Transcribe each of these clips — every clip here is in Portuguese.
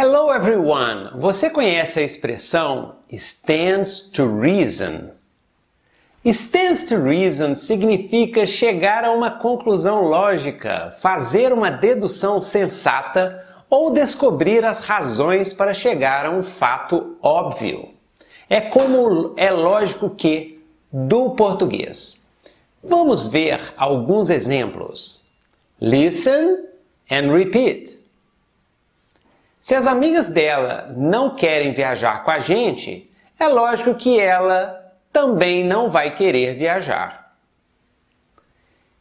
Hello everyone! Você conhece a expressão stands to reason? Stands to reason significa chegar a uma conclusão lógica, fazer uma dedução sensata ou descobrir as razões para chegar a um fato óbvio. É como é lógico que do português. Vamos ver alguns exemplos. Listen and repeat. Se as amigas dela não querem viajar com a gente, é lógico que ela também não vai querer viajar.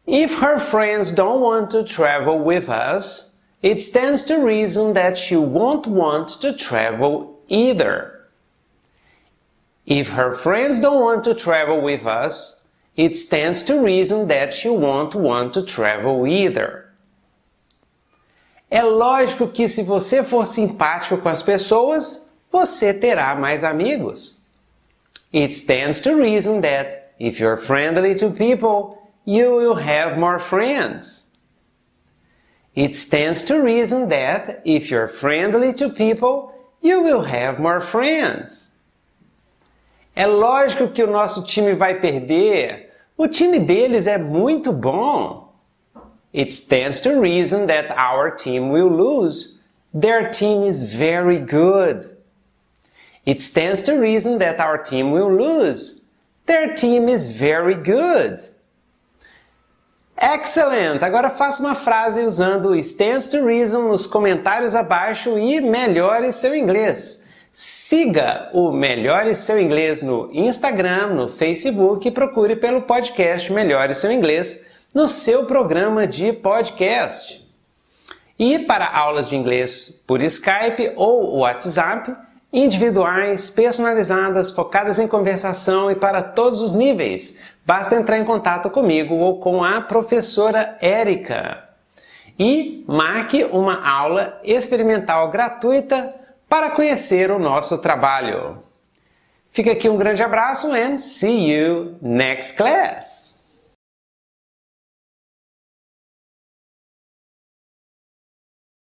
If her friends don't want to travel with us, it stands to reason that she won't want to travel either. If her friends don't want to travel with us, it stands to reason that she won't want to travel either. É lógico que se você for simpático com as pessoas, você terá mais amigos. It stands to reason that if you're friendly to people, you will have more friends. It stands to reason that if you're friendly to people, you will have more friends. É lógico que o nosso time vai perder. O time deles é muito bom. It stands to reason that our team will lose. Their team is very good. It stands to reason that our team will lose. Their team is very good. Excellent! Agora faça uma frase usando stands to reason nos comentários abaixo e melhore seu inglês. Siga o Melhore Seu Inglês no Instagram, no Facebook e procure pelo podcast Melhore Seu Inglês no seu programa de podcast. E para aulas de inglês por Skype ou WhatsApp, individuais, personalizadas, focadas em conversação e para todos os níveis, basta entrar em contato comigo ou com a professora Érica. E marque uma aula experimental gratuita para conhecer o nosso trabalho. Fica aqui um grande abraço and see you next class!